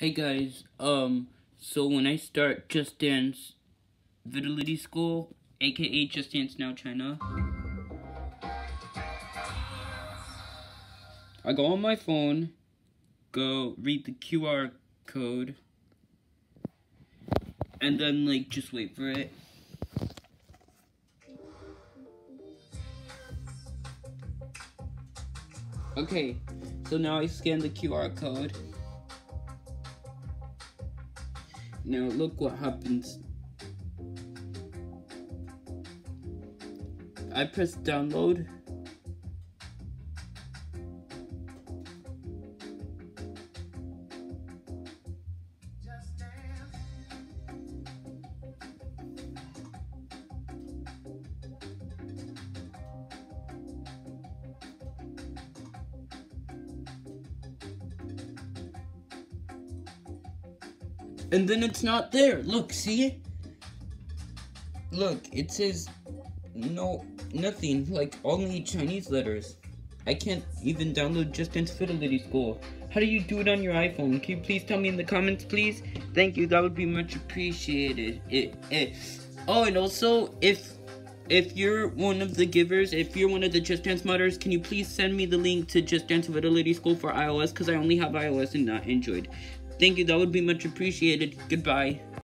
Hey guys, um, so when I start Just Dance Vitality School, aka Just Dance Now China, I go on my phone, go read the QR code, and then, like, just wait for it. Okay, so now I scan the QR code. Now look what happens. I press download. And then it's not there. Look, see? Look, it says no, nothing, like only Chinese letters. I can't even download Just Dance Vitality School. How do you do it on your iPhone? Can you please tell me in the comments, please? Thank you, that would be much appreciated. It, it. Oh, and also, if if you're one of the givers, if you're one of the Just Dance modders, can you please send me the link to Just Dance Vitality School for iOS? Because I only have iOS and not Android. Thank you, that would be much appreciated. Goodbye.